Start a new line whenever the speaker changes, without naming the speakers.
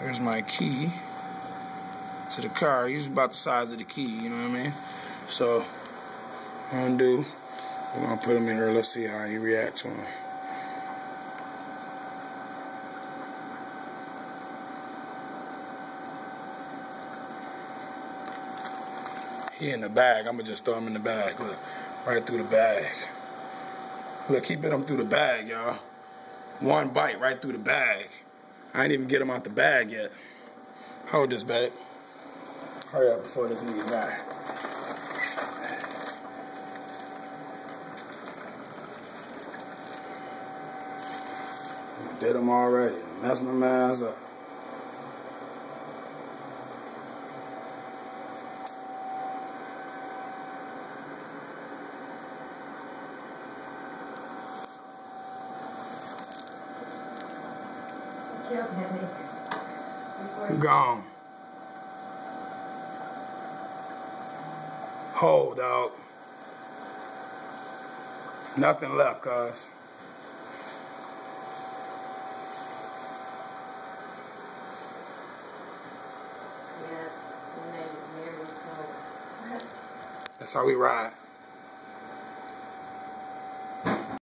There's my key to the car. He's about the size of the key, you know what I mean? So, I'm gonna do, we're gonna put him in here. Let's see how he reacts to him. He in the bag. I'm gonna just throw him in the bag. Look, right through the bag. Look, he bit him through the bag, y'all. One bite right through the bag. I ain't even get them out the bag yet. Hold this bag. Hurry up before this nigga die. Did them already. Messed my man's up.
Killed him. Before
Gone. Hold, dog. Nothing left, cuz.
Yeah, his name is Mary Cole.
That's how we ride.